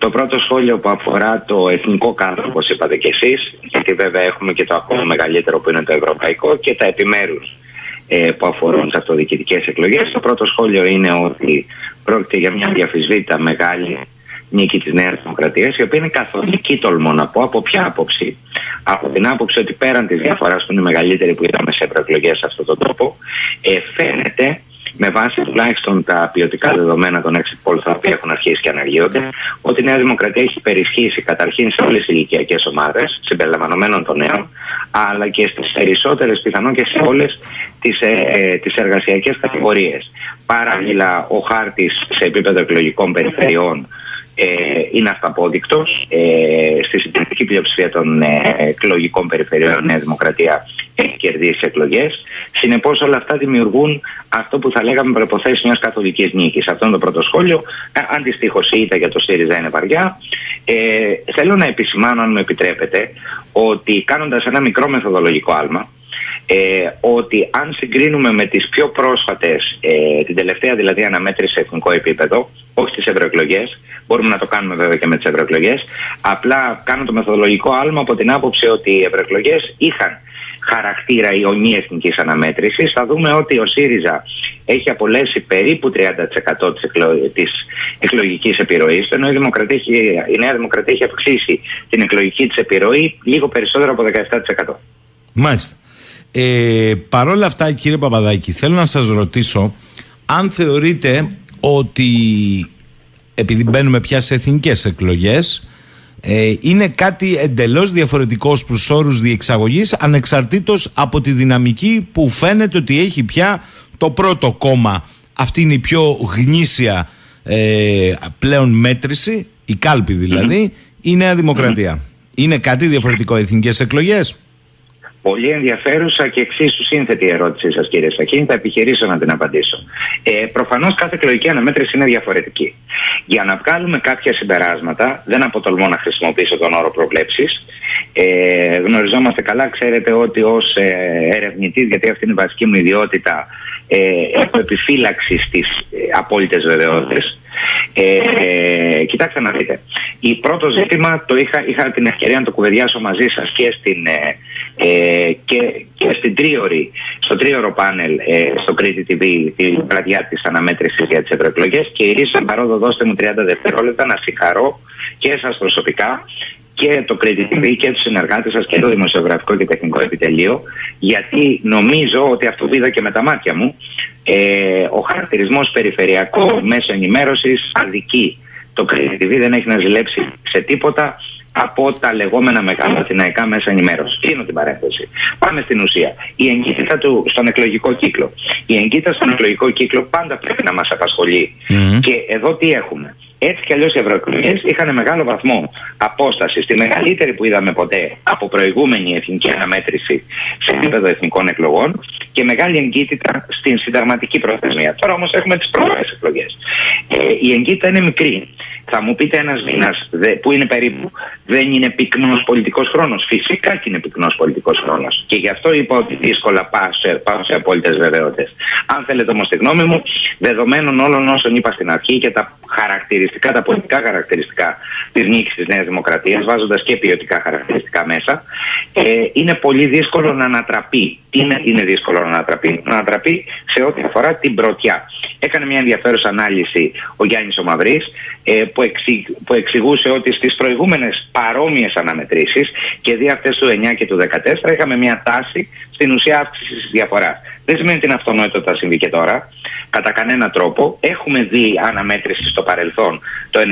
Το πρώτο σχόλιο που αφορά το εθνικό κάδρο, όπως είπατε κι εσείς, γιατί βέβαια έχουμε και το ακόμα μεγαλύτερο που είναι το ευρωπαϊκό και τα επιμέρους ε, που αφορούν τι αυτοδιοικητικές εκλογές. Το πρώτο σχόλιο είναι ότι πρόκειται για μια διαφυσβήτητα μεγάλη νίκη της Νέας Δημοκρατίας, η οποία είναι καθολική, τολμώ να πω. Από ποια άποψη, Από την άποψη ότι πέραν της διαφοράς που είναι μεγαλύτερη που είδαμε σε ευρωεκλογέ σε αυτόν τον τόπο, ε, φαίνεται με βάση τουλάχιστον τα ποιοτικά δεδομένα των exit polls τα οποία έχουν αρχίσει και αναργύονται, ότι η Νέα Δημοκρατία έχει υπερισχύσει καταρχήν σε όλες τις ηλικιακές ομάδες, συμπεριλαμβανομένων των νέων, αλλά και στις περισσότερες πιθανόν και σε όλες τις ε, ε, τις εργασιακές κατηγορίες. Παράλληλα, ο χάρτης σε επίπεδο εκλογικών περιφερειών ε, είναι αυταπόδεικτο. Ε, στη συντηρητική πλειοψηφία των ε, εκλογικών περιφερειών η Νέα Δημοκρατία έχει κερδίσει εκλογές. Συνεπώς, όλα αυτά δημιουργούν αυτό που θα λέγαμε προποθέσει μιας καθολικής νίκης. Αυτό είναι το πρώτο σχόλιο. Αντιστοίχως, η ήττα για το ΣΥΡΙΖΑ είναι βαριά. Ε, θέλω να επισημάνω, αν μου επιτρέπετε, ότι κάνοντας ένα μικρό μεθοδολογικό άλμα, ε, ότι αν συγκρίνουμε με τις πιο πρόσφατες, ε, την τελευταία δηλαδή αναμέτρηση σε εθνικό επίπεδο, όχι στις ευρωεκλογές, μπορούμε να το κάνουμε βέβαια και με τις ευρωεκλογές, απλά κάνω το μεθοδολογικό άλμα από την άποψη ότι οι ευρωεκλογές είχαν χαρακτήρα ιονή εθνικής αναμέτρησης, θα δούμε ότι ο ΣΥΡΙΖΑ έχει απολέσει περίπου 30% της, εκλο... της εκλογικής επιρροής, ενώ η, Δημοκρατία έχει... η Νέα Δημοκρατία έχει αυξήσει την εκλογική της επιρροή λίγο περισσότερο από 17%. Μάλιστα. Ε, Παρ' όλα αυτά κύριε Παπαδάκη θέλω να σας ρωτήσω αν θεωρείτε ότι επειδή μπαίνουμε πια σε εθνικές εκλογές ε, είναι κάτι εντελώς διαφορετικό στους όρους διεξαγωγής ανεξαρτήτως από τη δυναμική που φαίνεται ότι έχει πια το πρώτο κόμμα. Αυτή είναι η πιο γνήσια ε, πλέον μέτρηση, η κάλπη δηλαδή, η Νέα Είναι κάτι διαφορετικό εθνικές εκλογές; Πολύ ενδιαφέρουσα και εξίσου σύνθετη η ερώτησή σας, κύριε Σακίνη. Θα επιχειρήσω να την απαντήσω. Ε, Προφανώς κάθε εκλογική αναμέτρηση είναι διαφορετική. Για να βγάλουμε κάποια συμπεράσματα, δεν αποτολμώ να χρησιμοποιήσω τον όρο προβλέψεις. Ε, γνωριζόμαστε καλά, ξέρετε ότι ως ε, ερευνητής, γιατί αυτή είναι η βασική μου ιδιότητα, ε, έχω επιφύλαξη στι ε, απόλυτε βεβαιότητε. Ε, ε, κοιτάξτε να δείτε. Η πρώτο ζήτημα το είχα, είχα την ευκαιρία να το κουβεντιάσω μαζί σας και στην, ε, ε, και, και στην τρίωρη, στο τρίωρο πάνελ ε, στο Κρήτη TV τη βραδιά της αναμέτρησης για τις ευρωεκλογές και η Ρίσα Μπαρόδο, δώστε μου 30 δευτερόλεπτα να συγχαρώ και εσά προσωπικά και το Credit TV και τους συνεργάτες σας και το Δημοσιογραφικό και Τεχνικό Επιτελείο, γιατί νομίζω ότι αυτό είδα και με τα μάτια μου. Ε, ο χαρακτηρισμός περιφερειακό μέσω ενημέρωσης αδικεί. Το Credit TV δεν έχει να ζηλέψει σε τίποτα από τα λεγόμενα μεγάλα αθηναϊκά μέσα ενημέρωσης. Κλείνω την παρένθεση. Πάμε στην ουσία. Η εγκύτητα του στον εκλογικό κύκλο. Η εγκύτητα στον εκλογικό κύκλο πάντα πρέπει να μας απασχολεί. Και εδώ τι έχουμε. Έτσι κι αλλιώς οι ευρωεκλογές είχαν μεγάλο βαθμό απόστασης, στη μεγαλύτερη που είδαμε ποτέ από προηγούμενη εθνική αναμέτρηση σε επίπεδο εθνικών εκλογών και μεγάλη εγκύτητα στην συνταγματική προθεσμία. Τώρα όμως έχουμε τις πρώτε εκλογές. Ε, η εγκύτητα είναι μικρή. Θα μου πείτε ένας μήνας που είναι περίπου, δεν είναι πυκνός πολιτικός χρόνος. Φυσικά και είναι πυκνός πολιτικός χρόνος. Και γι' αυτό είπα ότι δύσκολα πάω σε, πάω σε απόλυτες βεβαιότητες. Αν θέλετε όμως τη γνώμη μου, δεδομένων όλων όσων είπα στην αρχή και τα χαρακτηριστικά, τα πολιτικά χαρακτηριστικά της νίκης της Νέας Δημοκρατίας, βάζοντας και ποιοτικά χαρακτηριστικά μέσα, ε, είναι πολύ δύσκολο να ανατραπεί. Τι είναι, είναι δύσκολο να ανατραπεί, να ανατραπεί σε ό,τι αφορά την πρωτιά. Έκανε μια ενδιαφέρουσα ανάλυση ο Γιάννης Ομαυρή ε, που, εξη, που εξηγούσε ότι στις προηγούμενες παρόμοιες αναμετρήσεις και δι' αυτές του 9 και του 14 είχαμε μια τάση στην ουσία αύξησης της διαφοράς. Δεν σημαίνει ότι είναι αυτονόητο ότι θα συμβεί και τώρα. Κατά κανένα τρόπο. Έχουμε δει αναμέτρηση στο παρελθόν το 99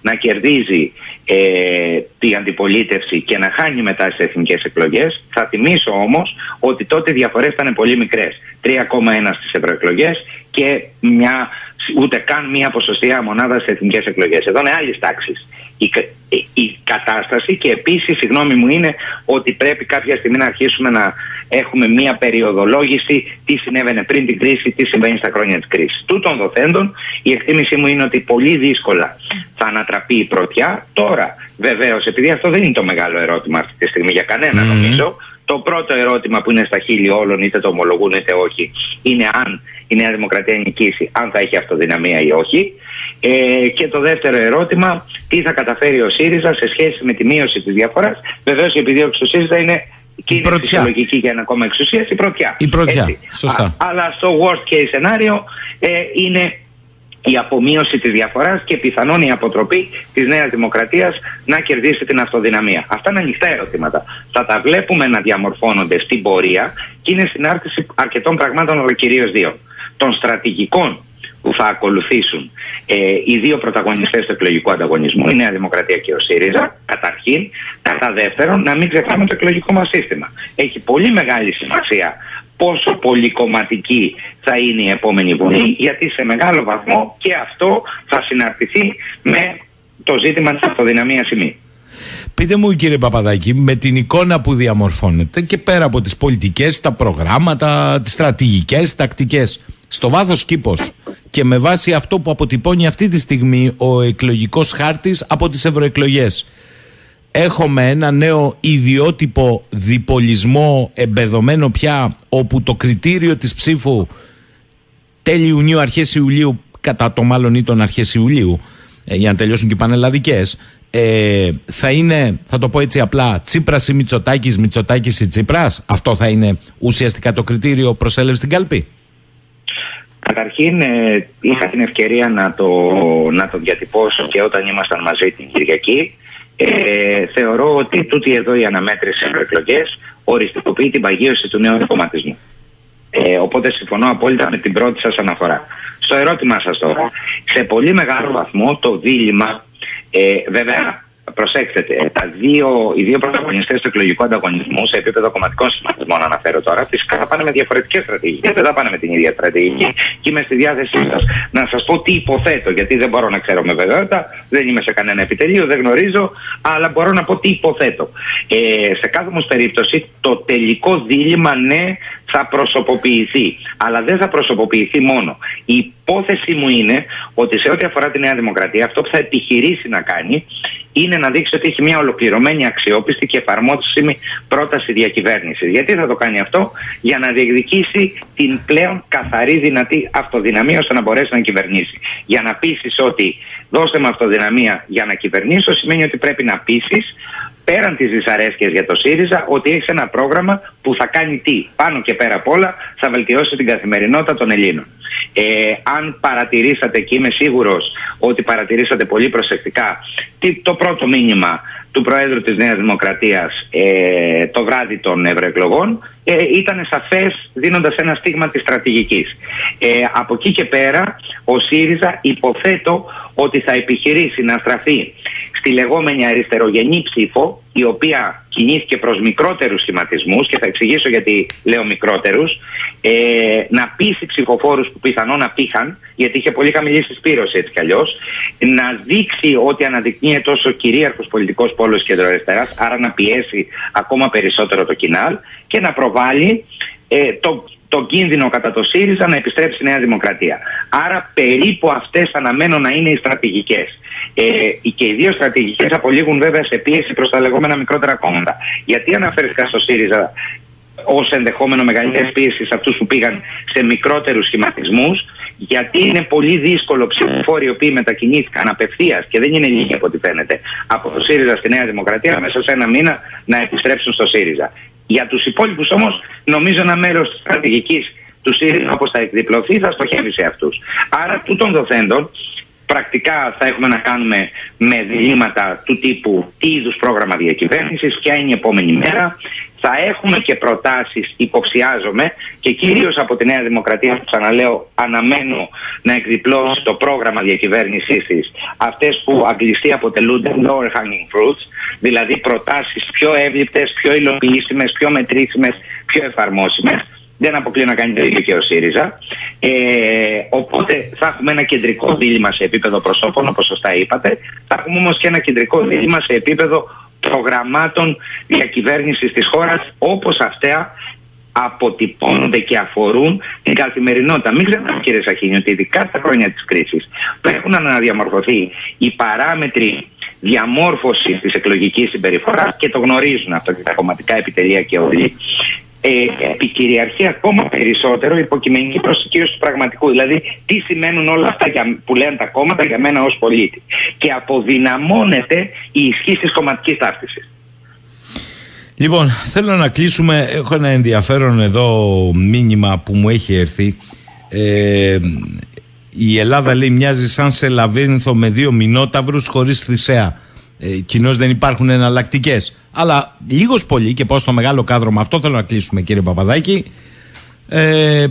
να κερδίζει ε, την αντιπολίτευση και να χάνει μετά στις εθνικές εκλογές. Θα θυμίσω όμως ότι τότε οι διαφορές ήταν πολύ μικρές. 3,1 στις ευρωεκλογές και μια, ούτε καν μια ποσοστία μονάδα στι εθνικές εκλογές. Εδώ είναι άλλη τάξη η, η κατάσταση και επίσης η γνώμη μου είναι ότι πρέπει κάποια στιγμή να αρχίσουμε να έχουμε μία περιοδολόγηση τι συνέβαινε πριν την κρίση, τι συμβαίνει στα χρόνια της κρίσης. Τούτων δοθέντων, η εκτίμησή μου είναι ότι πολύ δύσκολα θα ανατραπεί η πρωτιά. Τώρα, βεβαίως, επειδή αυτό δεν είναι το μεγάλο ερώτημα αυτή τη στιγμή για κανένα, νομίζω, Το πρώτο ερώτημα που είναι στα χείλη όλων, είτε το ομολογούν είτε όχι, είναι αν η Νέα Δημοκρατία νικήσει, αν θα έχει αυτοδυναμία ή όχι. Ε, και το δεύτερο ερώτημα, τι θα καταφέρει ο ΣΥΡΙΖΑ σε σχέση με τη μείωση της διαφοράς. Βεβαίως η επιδίωξη του ΣΥΡΙΖΑ είναι και είναι φυσιολογική για ένα κόμμα εξουσίας η πρωτιά. Η πρωτιά. Σωστά. αλλά στο worst case σενάριο ε, είναι η απομείωση της διαφοράς και πιθανόν η αποτροπή της Νέας Δημοκρατίας να κερδίσει την αυτοδυναμία. Αυτά είναι ανοιχτά ερωτήματα. Θα τα βλέπουμε να διαμορφώνονται στην πορεία και είναι συνάρτηση αρκετών πραγμάτων, αλλά κυρίως δύο. Των στρατηγικών που θα ακολουθήσουν ε, οι δύο πρωταγωνιστές του εκλογικού ανταγωνισμού, η Νέα Δημοκρατία και ο ΣΥΡΙΖΑ, καταρχήν. Κατά δεύτερον, να μην ξεχνάμε το εκλογικό μας σύστημα. Έχει πολύ μεγάλη σημασία πόσο πολυκομματική θα είναι η επόμενη Βουλή, γιατί σε μεγάλο βαθμό και αυτό θα συναρτηθεί με το ζήτημα της αυτοδυναμίας ημί. Πείτε μου κύριε Παπαδάκη, με την εικόνα που διαμορφώνεται και πέρα από τις πολιτικές, τα προγράμματα, τις στρατηγικές, τακτικές, στο βάθος κήπος και με βάση αυτό που αποτυπώνει αυτή τη στιγμή ο εκλογικός χάρτης από τις ευρωεκλογές έχουμε ένα νέο ιδιότυπο διπολισμό εμπεδομένο πια όπου το κριτήριο της ψήφου τέλη Ιουνίου, αρχές Ιουλίου κατά το μάλλον ή τον αρχές Ιουλίου ε, για να τελειώσουν και οι πανελλαδικές ε, θα είναι, θα το πω έτσι απλά, Τσίπρας ή Μητσοτάκης, Μητσοτάκης ή Τσίπρας. Αυτό θα είναι ουσιαστικά το κριτήριο προσέλευσης στην κάλπη. Καταρχήν ε, είχα την ευκαιρία να το, να το διατυπώσω και όταν ήμασταν μαζί την Κυριακή ε, θεωρώ ότι τούτη εδώ η αναμέτρηση εκλογέ οριστικοποιεί την παγίωση του νέου κομματισμού. Ε, οπότε συμφωνώ απόλυτα με την πρώτη σας αναφορά. Στο ερώτημά σας τώρα, σε πολύ μεγάλο βαθμό το δίλημα, ε, βέβαια προσέξτε, τα δύο, οι δύο πρωταγωνιστές του εκλογικού ανταγωνισμού σε επίπεδο κομματικών σχηματισμών, αναφέρω τώρα, φυσικά θα πάνε με διαφορετικές στρατηγικέ. Δεν θα πάνε με την ίδια στρατηγική. Και είμαι στη διάθεσή σας να σας πω τι υποθέτω, γιατί δεν μπορώ να ξέρω με βεβαιότητα, δεν είμαι σε κανένα επιτελείο, δεν γνωρίζω, αλλά μπορώ να πω τι υποθέτω. Ε, σε κάθε όμω περίπτωση, το τελικό δίλημα, ναι, θα προσωποποιηθεί. Αλλά δεν θα προσωποποιηθεί μόνο. Η υπόθεση μου είναι ότι σε ό,τι αφορά τη Νέα Δημοκρατία, αυτό που θα επιχειρήσει να κάνει είναι να δείξει ότι έχει μια ολοκληρωμένη, αξιόπιστη και εφαρμόσιμη πρόταση διακυβέρνησης. Γιατί θα το κάνει αυτό, για να διεκδικήσει την πλέον καθαρή δυνατή αυτοδυναμία ώστε να μπορέσει να κυβερνήσει. Για να πείσει ότι δώστε με αυτοδυναμία για να κυβερνήσω, σημαίνει ότι πρέπει να πείσει πέραν της δυσαρέσκειας για το ΣΥΡΙΖΑ ότι έχεις ένα πρόγραμμα που θα κάνει τι. Πάνω και πέρα απ' όλα θα βελτιώσει την καθημερινότητα των Ελλήνων. Ε, αν παρατηρήσατε και είμαι σίγουρος ότι παρατηρήσατε πολύ προσεκτικά το πρώτο μήνυμα του Προέδρου της Νέας Δημοκρατίας ε, το βράδυ των ευρωεκλογών ε, ήταν σαφές δίνοντας ένα στίγμα της στρατηγικής. Ε, από εκεί και πέρα ο ΣΥΡΙΖΑ υποθέτω ότι θα επιχειρήσει να στραφεί στη λεγόμενη αριστερογενή ψήφο, η οποία κινήθηκε προς μικρότερους σχηματισμούς και θα εξηγήσω γιατί λέω μικρότερους, ε, να πείσει ψηφοφόρους που πιθανόν να πήχαν, γιατί είχε πολύ χαμηλή συσπήρωση έτσι κι αλλιώς, να δείξει ότι αναδεικνύεται τόσο κυρίαρχος πολιτικός πόλος κεντροαριστεράς, άρα να πιέσει ακόμα περισσότερο το κοινάλ και να προβάλλει ε, το το κίνδυνο κατά το ΣΥΡΙΖΑ να επιστρέψει η Νέα Δημοκρατία. Άρα περίπου αυτές αναμένω να είναι οι στρατηγικές. Ε, και οι δύο στρατηγικές απολύγουν βέβαια σε πίεση προς τα λεγόμενα μικρότερα κόμματα. Γιατί αναφέρθηκα στο ΣΥΡΙΖΑ ως ενδεχόμενο μεγαλύτερης πίεσης σε αυτούς που πήγαν σε μικρότερους σχηματισμούς, γιατί είναι πολύ δύσκολο ψηφοφόροι οι οποίοι μετακινήθηκαν απευθείας και δεν είναι λίγοι από ό,τι φαίνεται από το ΣΥΡΙΖΑ στη Νέα Δημοκρατία μέσα σε ένα μήνα να επιστρέψουν στο ΣΥΡΙΖΑ. Για τους υπόλοιπους όμως, νομίζω ένα μέρος της στρατηγικής τους ΣΥΡΙΖΑ, όπως θα εκδιπλωθεί, θα στοχεύει σε αυτούς. Άρα, τούτων δοθέντων, πρακτικά θα έχουμε να κάνουμε με διλήμματα του τύπου τι είδους πρόγραμμα διακυβέρνησης, ποια είναι η επόμενη μέρα. Θα έχουμε και προτάσεις, υποψιάζομαι, και κυρίως από τη Νέα Δημοκρατία, που ξαναλέω, αναμένω να εκδιπλώσει το πρόγραμμα διακυβέρνησής της, αυτές που αγγλιστεί αποτελούνται lower hanging fruits, δηλαδή προτάσεις πιο εύληπτες, πιο υλοποιήσιμες, πιο μετρήσιμες, πιο εφαρμόσιμες. Δεν αποκλείω να κάνει το ίδιο και ο ΣΥΡΙΖΑ. Ε, οπότε θα έχουμε ένα κεντρικό δίλημα σε επίπεδο προσώπων, όπως σωστά είπατε. Θα έχουμε όμως και ένα κεντρικό δίλημα σε επίπεδο προγραμμάτων διακυβέρνησης της χώρας, όπως αυτά αποτυπώνονται και αφορούν την καθημερινότητα. Μην ξεχνάμε, κύριε Σαχίνη, ότι ειδικά στα χρόνια της κρίσης που έχουν αναδιαμορφωθεί οι παράμετροι διαμόρφωση της εκλογικής συμπεριφοράς και το γνωρίζουν αυτό και τα κομματικά επιτελεία και όλοι ε, επικυριαρχεί ακόμα περισσότερο υποκειμενική προσοχή του πραγματικού. Δηλαδή, τι σημαίνουν όλα αυτά για, που λένε τα κόμματα για μένα ως πολίτη. Και αποδυναμώνεται η ισχύ της κομματικής ταύτισης. Λοιπόν, θέλω να κλείσουμε. Έχω ένα ενδιαφέρον εδώ μήνυμα που μου έχει έρθει. Ε, η Ελλάδα λέει μοιάζει σαν σε λαβύρινθο με δύο μηνόταυρους χωρίς θυσέα. Ε, Κοινώς δεν υπάρχουν εναλλακτικές. Αλλά λίγος πολύ και πάω στο μεγάλο κάδρο με αυτό θέλω να κλείσουμε κύριε Παπαδάκη. Ε,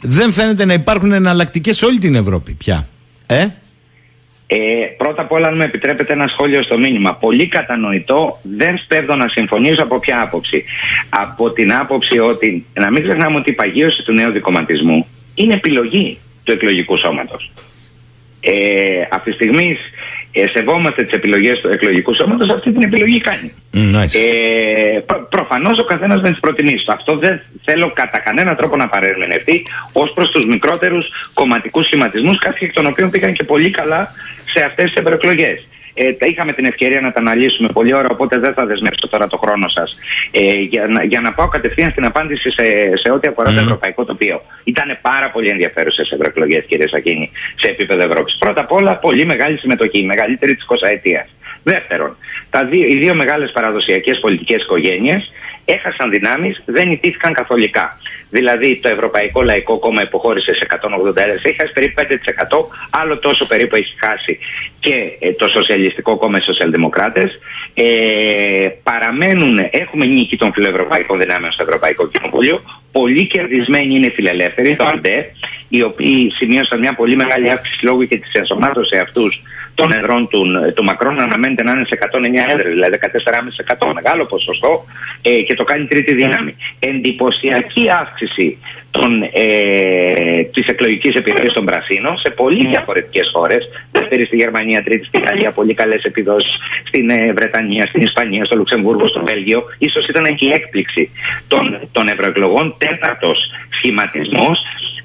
δεν φαίνεται να υπάρχουν εναλλακτικές σε όλη την Ευρώπη πια. Ε; Ε, πρώτα απ' όλα, αν με επιτρέπετε ένα σχόλιο στο μήνυμα. Πολύ κατανοητό, δεν σπέβδω να συμφωνήσω από ποια άποψη. Από την άποψη ότι, να μην ξεχνάμε ότι η παγίωση του νέου δικοματισμού είναι επιλογή του εκλογικού σώματος. Ε, αυτή τη στιγμή ε, σεβόμαστε τις επιλογές του εκλογικού σώματος, αυτή την επιλογή κάνει. Nice. Ε, προ, Προφανώς ο καθένας με τις προτιμήσει του. Αυτό δεν θέλω κατά κανένα τρόπο να παρερμηνευτεί ως προς τους μικρότερους κομματικούς σχηματισμούς, κάποιοι εκ των οποίων πήγαν και πολύ καλά σε αυτές τις ευρωεκλογές. Ε, είχαμε την ευκαιρία να τα αναλύσουμε πολλή ώρα, οπότε δεν θα δεσμεύσω τώρα το χρόνο σας. Ε, για, να, για να πάω κατευθείαν στην απάντηση σε, σε ό,τι αφορά το ευρωπαϊκό τοπίο. Ήταν πάρα πολύ ενδιαφέρουσες ευρωεκλογές, κύριε Σακίνη, σε επίπεδο Ευρώπης. Πρώτα απ' όλα, πολύ μεγάλη συμμετοχή, μεγαλύτερη της 20 ετία. Δεύτερον, τα δύο, οι δύο μεγάλες παραδοσιακές πολιτικές οικογένειες έχασαν δυνάμεις, δεν ιτήθηκαν καθολικά. Δηλαδή το Ευρωπαϊκό Λαϊκό Κόμμα υποχώρησε σε 180 έχει χάσει περίπου 5%, άλλο τόσο περίπου έχει χάσει και ε, το Σοσιαλιστικό Κόμμα οι Σοσιαλδημοκράτες. Ε, παραμένουν, έχουμε νίκη των φιλοευρωπαϊκών δυνάμεων στο Ευρωπαϊκό Κοινοβούλιο. Πολύ κερδισμένοι είναι οι φιλελεύθεροι, το ΑΝΤΕ, οι οποίοι σημείωσαν μια πολύ μεγάλη αύξηση λόγω και της ενσωμάτωσης αυτούς των εδρών του, του Μακρόν αναμένεται να είναι σε 109 έδρες, δηλαδή 14,5%. Μεγάλο ποσοστό ε, και το κάνει τρίτη δύναμη. Εντυπωσιακή αύξηση των, ε, της εκλογικής επιρροής των Πρασίνων σε πολύ διαφορετικές χώρες. Δεύτερη στη Γερμανία, τρίτη στη Γαλλία, πολύ καλές επιδόσεις στην ε, Βρετανία, στην Ισπανία, στο Λουξεμβούργο, στο Βέλγιο. Ίσως ήταν και η έκπληξη των, των ευρωεκλογών. Τέταρτος σχηματισμός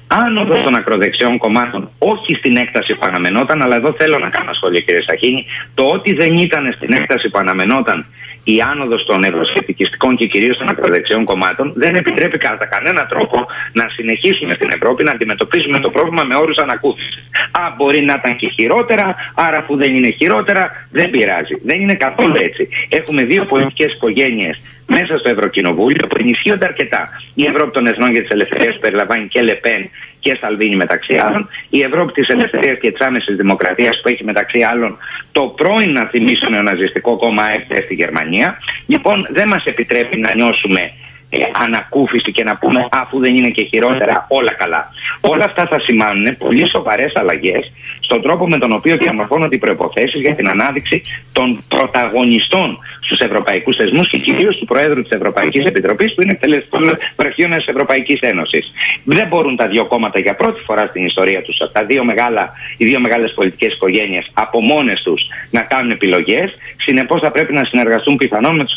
άνοδο των ακροδεξιών κομμάτων, όχι στην έκταση που αναμενόταν, αλλά εδώ θέλω να κάνω σχόλιο, κύριε Σαχίνη. Το ότι δεν ήταν στην έκταση που αναμενόταν η άνοδος των ευρωσκεπτικιστικών και κυρίως των ακροδεξιών κομμάτων δεν επιτρέπει κατά κανένα τρόπο να συνεχίσουμε στην Ευρώπη να αντιμετωπίζουμε το πρόβλημα με όρους ανακούφισης. Α, μπορεί να ήταν και χειρότερα, άρα που δεν είναι χειρότερα, δεν πειράζει. Δεν είναι καθόλου έτσι. Έχουμε δύο πολιτικές οικογένειες μέσα στο Ευρωκοινοβούλιο που ενισχύονται αρκετά. Η Ευρώπη των Εθνών και της Ελευθερίας που περιλαμβάνει και Λεπέν και Σαλβίνη μεταξύ άλλων. Η Ευρώπη της Ελευθερίας και της Άμεσης Δημοκρατίας που έχει μεταξύ άλλων το πρώην να θυμίσω νεοναζιστικό κόμμα ΕΦΤ στη Γερμανία. Λοιπόν, δεν μας επιτρέπει να νιώσουμε ε, ανακούφιση και να πούμε αφού δεν είναι και χειρότερα όλα καλά. Όλα αυτά θα σημάνουν πολύ σοβαρές αλλαγές στον τρόπο με τον οποίο διαμορφώνονται οι προποθέσει για την ανάδειξη των πρωταγωνιστών στους ευρωπαϊκούς θεσμούς και κυρίως του Προέδρου της Ευρωπαϊκής Επιτροπής, που είναι εκτελεστικό βραχίωνα της Ευρωπαϊκής Ένωσης. Δεν μπορούν τα δύο κόμματα για πρώτη φορά στην ιστορία τους, τα δύο μεγάλα, οι δύο μεγάλες πολιτικές οικογένειες, από μόνες τους να κάνουν επιλογές. Συνεπώς θα πρέπει να συνεργαστούν πιθανόν με τους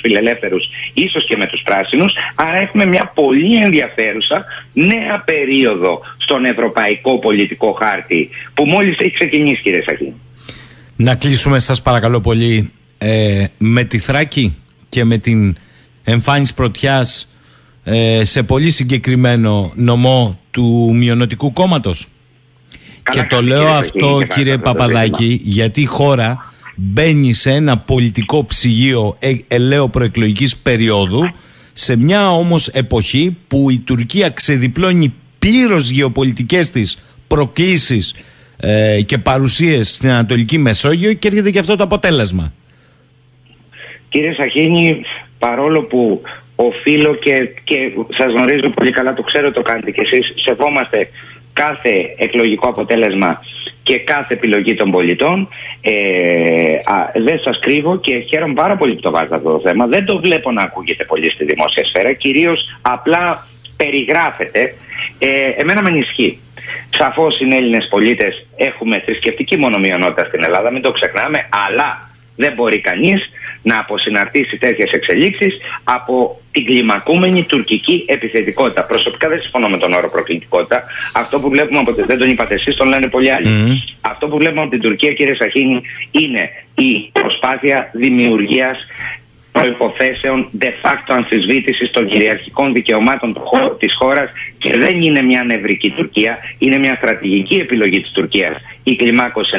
φιλελεύθερους, ίσως και με τους πράσινους. Άρα έχουμε μια πολύ ενδιαφέρουσα νέα περίοδο στον ευρωπαϊκό πολιτικό χάρτη που μόλις έχει ξεκινήσει, κύριε Σαχή. Να κλείσουμε, σας παρακαλώ πολύ, ε, με τη Θράκη και με την εμφάνιση πρωτιάς ε, σε πολύ συγκεκριμένο νομό του μειονοτικού κόμματος. και το λέω αυτό κύριε Παπαδάκη γιατί η χώρα μπαίνει σε ένα πολιτικό ψυγείο ε, ελαίο προεκλογικής περίοδου σε μια όμως εποχή που η Τουρκία ξεδιπλώνει πλήρως γεωπολιτικές της προκλήσεις ε, και παρουσίες στην Ανατολική Μεσόγειο και έρχεται και αυτό το αποτέλεσμα. Κύριε Σαχίνη, παρόλο που οφείλω και, και σας γνωρίζω πολύ καλά, το ξέρω το κάνετε κι εσείς, σεβόμαστε κάθε εκλογικό αποτέλεσμα και κάθε επιλογή των πολιτών. Ε, α, δεν σας κρύβω και χαίρομαι πάρα πολύ που το βάζετε αυτό το θέμα. Δεν το βλέπω να ακούγεται πολύ στη δημόσια σφαίρα, κυρίως απλά περιγράφεται. Ε, εμένα με ενισχύει. Σαφώς οι Έλληνες πολίτες έχουμε θρησκευτική μονομειονότητα στην Ελλάδα, μην το ξεχνάμε, αλλά δεν μπορεί κανείς να αποσυναρτήσει τέτοιες εξελίξεις από την κλιμακούμενη τουρκική επιθετικότητα. Προσωπικά δεν συμφωνώ με τον όρο προκλητικότητα. Αυτό που βλέπουμε από δεν τον είπατε εσείς, τον λένε πολλοί άλλοι. Αυτό που βλέπουμε από την Τουρκία, κύριε Σαχίνη, είναι η προσπάθεια δημιουργίας προϋποθέσεων de facto αμφισβήτησης των κυριαρχικών δικαιωμάτων της χώρας και δεν είναι μια νευρική Τουρκία, είναι μια στρατηγική επιλογή της Τουρκίας η κλιμάκωση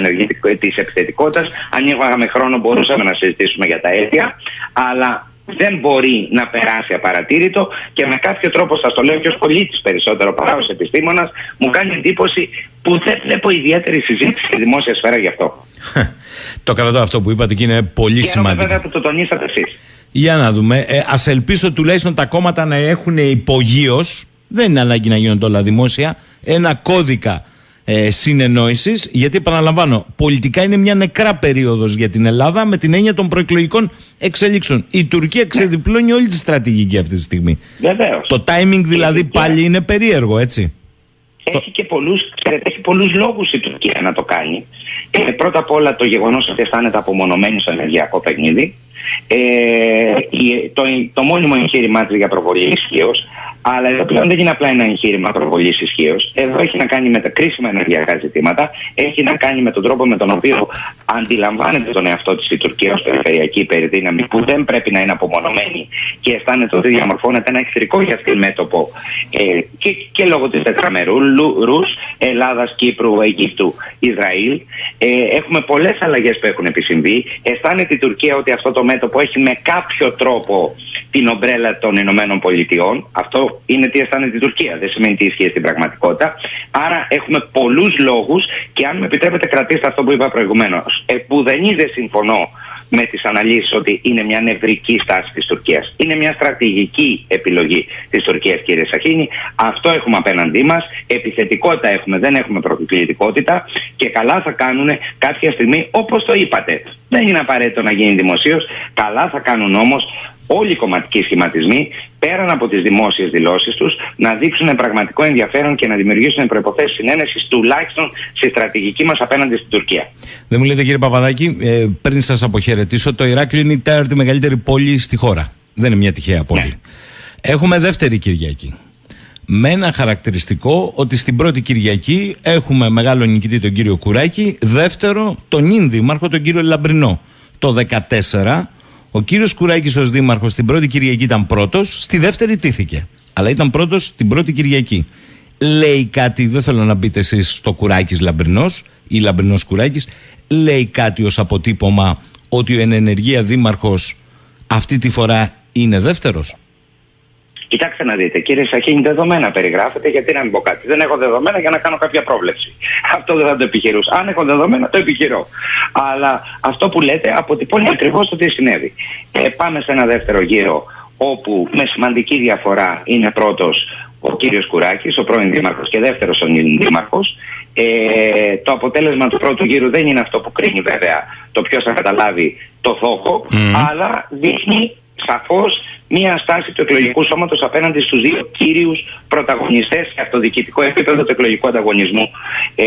της επιθετικότητας. Αν είχαμε χρόνο μπορούσαμε να συζητήσουμε για τα αίτια, αλλά δεν μπορεί να περάσει απαρατήρητο και με κάποιο τρόπο, σας το λέω και ως πολίτης περισσότερο παρά ως επιστήμονας, μου κάνει εντύπωση που δεν βλέπω ιδιαίτερη συζήτηση στη δημόσια σφαίρα γι' αυτό. το κρατώ αυτό που είπατε και είναι πολύ σημαντικό. βέβαια που το τονίσατε εσείς. Για να δούμε. Ε, Α ελπίσω τουλάχιστον τα κόμματα να έχουν υπογείως, δεν είναι ανάγκη να γίνονται όλα δημόσια, ένα κώδικα ε, συνεννόησης. Γιατί, επαναλαμβάνω, πολιτικά είναι μια νεκρά περίοδος για την Ελλάδα με την έννοια των προεκλογικών εξελίξεων. Η Τουρκία ξεδιπλώνει όλη τη στρατηγική αυτή τη στιγμή. Βεβαίως. Το timing δηλαδή πάλι είναι περίεργο, έτσι. Έχει και πολλούς, έχει πολλούς λόγους η Τουρκία να το κάνει. Ε, πρώτα απ' όλα το γεγονός ότι αισθάνεται απομονωμένη στο ενεργειακό παιχνίδι. Ε, το, το μόνιμο εγχείρημά τη για προβολής ισχύως αλλά εδώ πλέον δεν είναι απλά ένα εγχείρημα προβολής ισχύως. Εδώ έχει να κάνει με τα κρίσιμα ενεργειακά ζητήματα, έχει να κάνει με τον τρόπο με τον οποίο αντιλαμβάνεται τον εαυτό της η Τουρκία ως περιφερειακή υπερδύναμη, που δεν πρέπει να είναι απομονωμένη και αισθάνεται ότι διαμορφώνεται ένα εχθρικό για αυτήν μέτωπο ε, και, και λόγω της τετραμερού, Ρους, Ελλάδας, Κύπρου, Αιγύπτου, Ισραήλ. Ε, έχουμε πολλές αλλαγές που έχουν επισυμβεί. Αισθάνεται η Τουρκία ότι αυτό το μέτωπο έχει με κάποιο τρόπο την ομπρέλα των Ηνωμένων Πολιτειών. Αυτό είναι τι αισθάνεται η Τουρκία. Δεν σημαίνει τι ισχύει στην πραγματικότητα. Άρα έχουμε πολλούς λόγους και αν με επιτρέπετε, κρατήστε αυτό που είπα προηγουμένως. Επουδενή δεν συμφωνώ με τις αναλύσεις ότι είναι μια νευρική στάση της Τουρκίας. Είναι μια στρατηγική επιλογή της Τουρκίας, κύριε Σαχίνη. Αυτό έχουμε απέναντί μας. Επιθετικότητα έχουμε, δεν έχουμε προκλητικότητα και καλά θα κάνουν κάποια στιγμή, όπως το είπατε. Δεν είναι απαραίτητο να γίνει δημοσίως. Καλά θα κάνουν όμως όλοι οι κομματικοί σχηματισμοί, πέραν από τις δημόσιες δηλώσεις τους, να δείξουν πραγματικό ενδιαφέρον και να δημιουργήσουν προποθέσει συνένεσης τουλάχιστον στη στρατηγική μας απέναντι στην Τουρκία. Δεν μου λέτε, κύριε Παπαδάκη, ε, πριν σας αποχαιρετήσω, το Ηράκλειο είναι η τέταρτη μεγαλύτερη πόλη στη χώρα. Δεν είναι μια τυχαία πόλη. Ναι. Έχουμε δεύτερη Κυριακή. Με ένα χαρακτηριστικό ότι στην πρώτη Κυριακή έχουμε μεγάλο νικητή τον κύριο Κουράκη, δεύτερο τον Ινδήμαρχο τον κύριο Λαμπρινό. Το 14 ο κύριος Κουράκης ως δήμαρχος την πρώτη Κυριακή ήταν πρώτος, στη δεύτερη τήθηκε. Αλλά ήταν πρώτος την πρώτη Κυριακή. Λέει κάτι, δεν θέλω να μπείτε εσείς στο Κουράκης Λαμπρινός ή Λαμπρινός Κουράκης, λέει κάτι ως αποτύπωμα ότι ο ενεργεία δήμαρχος αυτή τη φορά είναι δεύτερος. Κοιτάξτε να δείτε, κύριε Σαχίνη, δεδομένα περιγράφεται. Γιατί να μην πω κάτι. Δεν έχω δεδομένα για να κάνω κάποια πρόβλεψη. Αυτό δεν θα το επιχειρούσα. Αν έχω δεδομένα, το επιχειρώ. Αλλά αυτό που λέτε αποτυπώνει ακριβώς το τι συνέβη. Ε, πάμε σε ένα δεύτερο γύρο, όπου με σημαντική διαφορά είναι πρώτος ο κύριος Κουράκης, ο πρώην Δήμαρχος, και δεύτερος ο Δήμαρχος. Ε, το αποτέλεσμα του πρώτου γύρου δεν είναι αυτό που κρίνει βέβαια το ποιος θα καταλάβει το θόκο, αλλά δείχνει σαφώς μία στάση του εκλογικού σώματος απέναντι στους δύο κύριους πρωταγωνιστές σε αυτοδιοικητικό επίπεδο του εκλογικού ανταγωνισμού. Ε,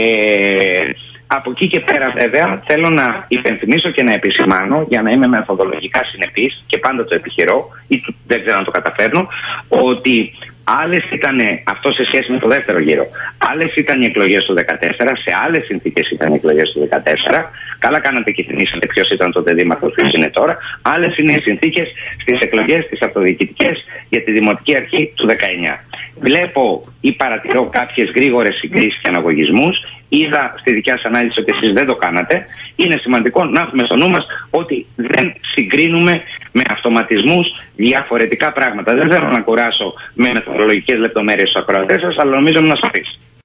από εκεί και πέρα, βέβαια, θέλω να υπενθυμίσω και να επισημάνω, για να είμαι μεθοδολογικά συνεπής και πάντα το επιχειρώ, ή δεν ξέρω να το καταφέρνω, ότι Άλλες ήταν αυτό σε σχέση με το δεύτερο γύρο. Άλλες ήταν οι εκλογές του 2014, σε άλλες συνθήκες ήταν οι εκλογές του 2014. Καλά κάνατε και θυμήσατε ποιος ήταν τότε δήμαρχος, ποιος είναι τώρα. Άλλες είναι οι συνθήκες στις εκλογές τις αυτοδιοικητικές για τη Δημοτική Αρχή του 19. Βλέπω ή παρατηρώ κάποιες γρήγορες συγκρίσεις και αναγωγισμούς. Είδα στη δικιά σας ανάλυση ότι εσείς δεν το κάνατε. Είναι σημαντικό να έχουμε στο νου μας ότι δεν συγκρίνουμε με αυτοματισμούς διαφορετικά πράγματα. Δεν θέλω να κουράσω με μεθοδολογικές λεπτομέρειες στου ακροατές σας, αλλά νομίζω να σας